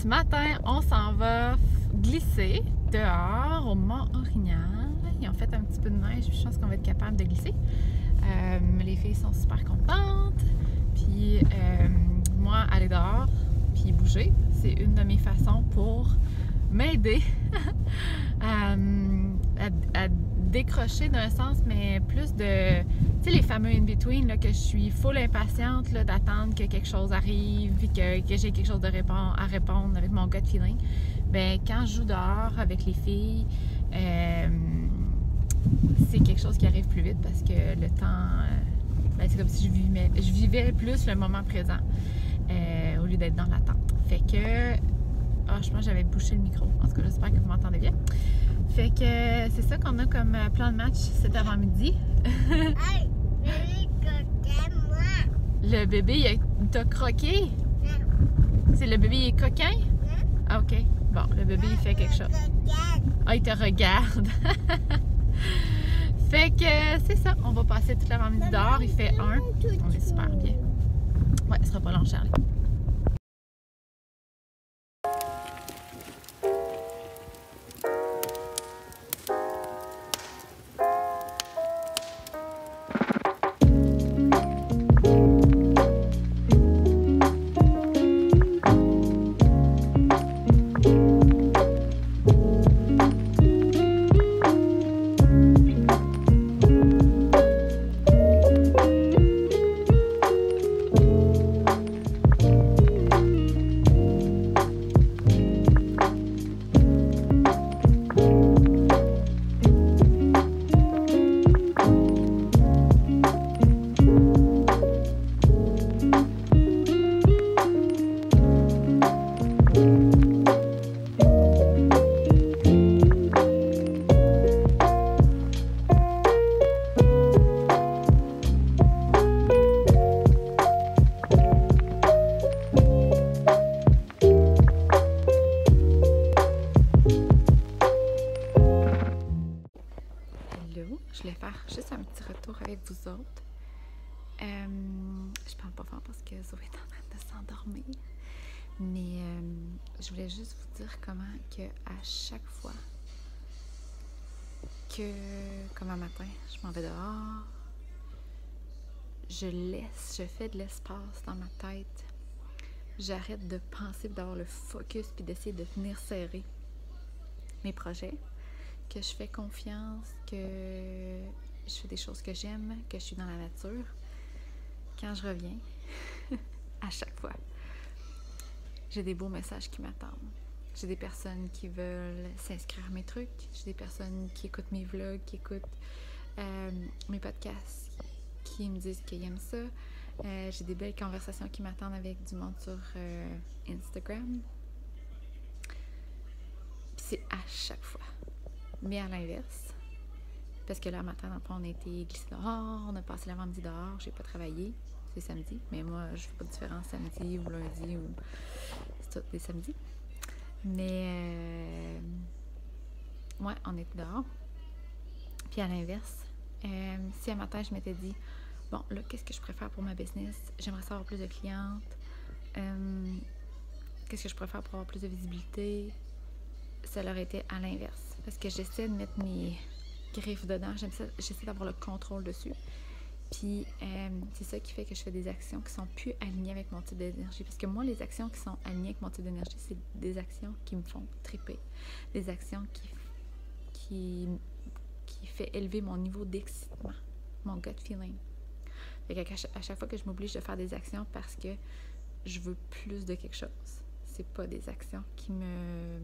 Ce matin, on s'en va glisser dehors au Mont-Orignal. Ils ont fait un petit peu de neige, je pense qu'on va être capable de glisser. Euh, les filles sont super contentes. Puis euh, moi, aller dehors, puis bouger, c'est une de mes façons pour m'aider à, décrocher d'un sens, mais plus de, tu sais, les fameux in-between, que je suis full impatiente d'attendre que quelque chose arrive, puis que, que j'ai quelque chose de à répondre avec mon gut feeling. Ben, quand je joue dehors avec les filles, euh, c'est quelque chose qui arrive plus vite parce que le temps, euh, ben, c'est comme si je vivais, je vivais plus le moment présent euh, au lieu d'être dans l'attente. Fait que, ah, je pense que j'avais bouché le micro. En tout cas, j'espère que vous m'entendez bien. Fait que c'est ça qu'on a comme euh, plan de match cet avant-midi. hey, bébé coquin, moi. Le bébé, il t'a croqué? C'est le bébé, il est coquin? Ah, OK. Bon, le bébé, il fait quelque chose. Ah, il te regarde. fait que c'est ça. On va passer toute l'avant-midi dehors. Il fait un. On est super bien. Ouais, ce sera pas long, Charlie. Est en train de s'endormir. Mais euh, je voulais juste vous dire comment que à chaque fois que, comme un matin, je m'en vais dehors, je laisse, je fais de l'espace dans ma tête. J'arrête de penser, d'avoir le focus, puis d'essayer de tenir serré mes projets que je fais confiance, que je fais des choses que j'aime, que je suis dans la nature. Quand je reviens, à chaque fois, j'ai des beaux messages qui m'attendent. J'ai des personnes qui veulent s'inscrire à mes trucs. J'ai des personnes qui écoutent mes vlogs, qui écoutent euh, mes podcasts, qui me disent qu'ils aiment ça. Euh, j'ai des belles conversations qui m'attendent avec du monde sur euh, Instagram. c'est à chaque fois mais à l'inverse. Parce que là, matin, on a été glissé dehors, on a passé l'avant-midi dehors, j'ai pas travaillé, c'est samedi. Mais moi, je fais pas de différence samedi ou lundi ou. C'est tout des samedis. Mais. Euh, ouais, on était dehors. Puis à l'inverse, euh, si un matin, je m'étais dit, bon, là, qu'est-ce que je préfère pour ma business? J'aimerais savoir plus de clientes. Euh, qu'est-ce que je préfère pour avoir plus de visibilité? Ça leur été à l'inverse parce que j'essaie de mettre mes griffes dedans. J'essaie d'avoir le contrôle dessus. Puis euh, c'est ça qui fait que je fais des actions qui sont plus alignées avec mon type d'énergie. Parce que moi, les actions qui sont alignées avec mon type d'énergie, c'est des actions qui me font triper. Des actions qui, qui, qui fait élever mon niveau d'excitement, mon gut feeling. Fait à chaque fois que je m'oblige de faire des actions parce que je veux plus de quelque chose, c'est pas des actions qui me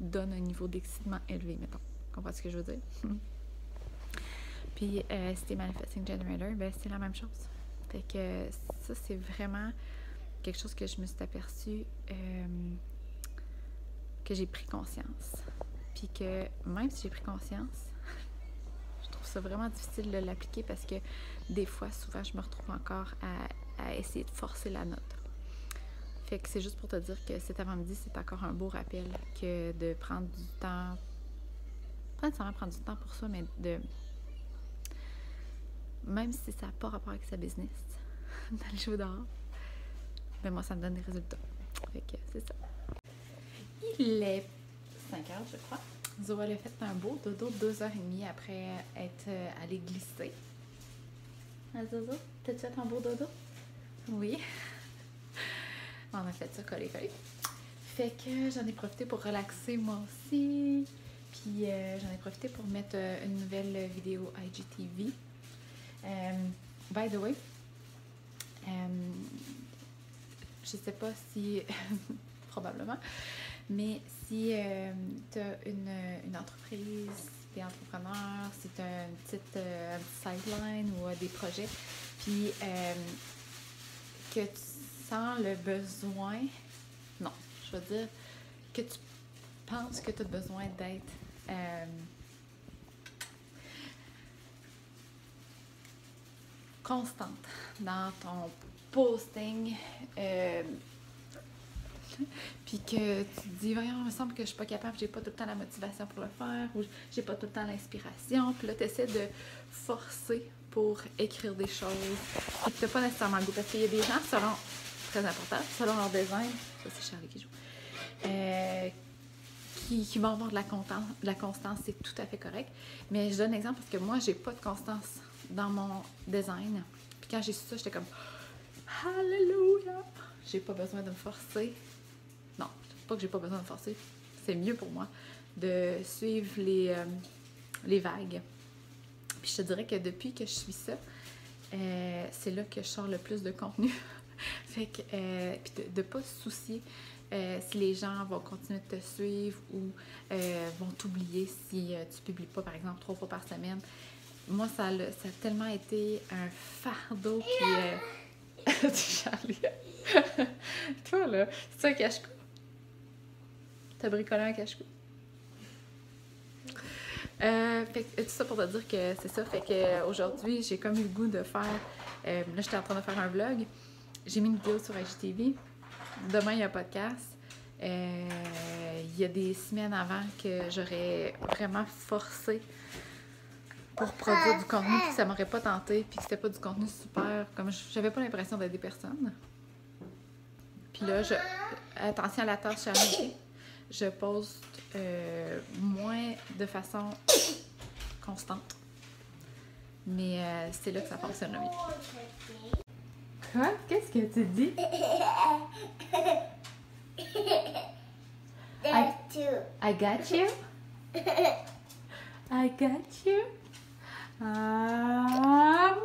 donne un niveau d'excitement élevé, mettons. Comprends ce que je veux dire? Puis, euh, si Manifesting Generator, ben, c'est la même chose. Fait que ça, c'est vraiment quelque chose que je me suis aperçue euh, que j'ai pris conscience. Puis que même si j'ai pris conscience, je trouve ça vraiment difficile de l'appliquer parce que des fois, souvent, je me retrouve encore à essayer de forcer la note. Fait que c'est juste pour te dire que cet avant-midi, c'est encore un beau rappel que de prendre du temps, pas nécessairement prendre du temps pour soi, mais de. Même si ça n'a pas rapport avec sa business, d'aller jouer dehors, ben moi, ça me donne des résultats. Fait que c'est ça. Il est 5 heures, je crois. Zoé a fait un beau dodo deux heures et demie après être euh, allée glisser. Ah, Zozo, t'as-tu fait un beau dodo? Oui. On a fait ça coller coller. Fait que j'en ai profité pour relaxer moi aussi. Puis euh, j'en ai profité pour mettre euh, une nouvelle vidéo IGTV. Euh, by the way, euh, je sais pas si, probablement, mais si tu as une, une entreprise, tu es entrepreneur, si tu as une petite, euh, sideline ou euh, des projets, puis euh, que tu sens le besoin, non, je veux dire, que tu penses que tu as besoin d'être constante dans ton posting. euh, puis que tu te dis, voyons, il me semble que je suis pas capable, j'ai pas tout le temps la motivation pour le faire, ou j'ai pas tout le temps l'inspiration. Puis là, tu essaies de forcer pour écrire des choses, et tu pas nécessairement le goût. Parce qu'il y a des gens, selon, très important, selon leur design, ça c'est Charlie qui joue, euh, qui, qui vont avoir de la, constance, de la constance, c'est tout à fait correct. Mais je donne un exemple parce que moi, j'ai pas de constance dans mon design. Puis quand j'ai su ça, j'étais comme, Alléluia! J'ai pas besoin de me forcer. Non, pas que j'ai pas besoin de me forcer. C'est mieux pour moi de suivre les, euh, vagues. Puis je te dirais que depuis que je suis ça, euh, c'est là que je sors le plus de contenu. fait que, euh, de ne pas se soucier si les gens vont continuer de te suivre ou vont t'oublier si euh, tu publies pas, par exemple, trois fois par semaine. Moi, ça, ça a tellement été un fardeau. Puis, euh, Charlie. Toi, là, c'est un cache-cou? T'as bricolé un cache-cou? Euh, tout ça pour te dire que c'est ça. Fait que aujourd'hui, j'ai comme eu le goût de faire. euh, là, j'étais en train de faire un vlog. J'ai mis une vidéo sur IGTV. Demain, il y a un podcast. Il y a des semaines avant que j'aurais vraiment forcé pour produire du contenu, puis que ça m'aurait pas tenté, puis que c'était pas du contenu super. Comme je- j'avais pas l'impression d'aider personne. Puis là, je, attention à la tâche chargée, je poste euh, moins de façon constante. Mais euh, c'est là que ça fonctionne le mieux. Quoi? Qu'est-ce que tu dis? Two. I got you. I got you. Ah,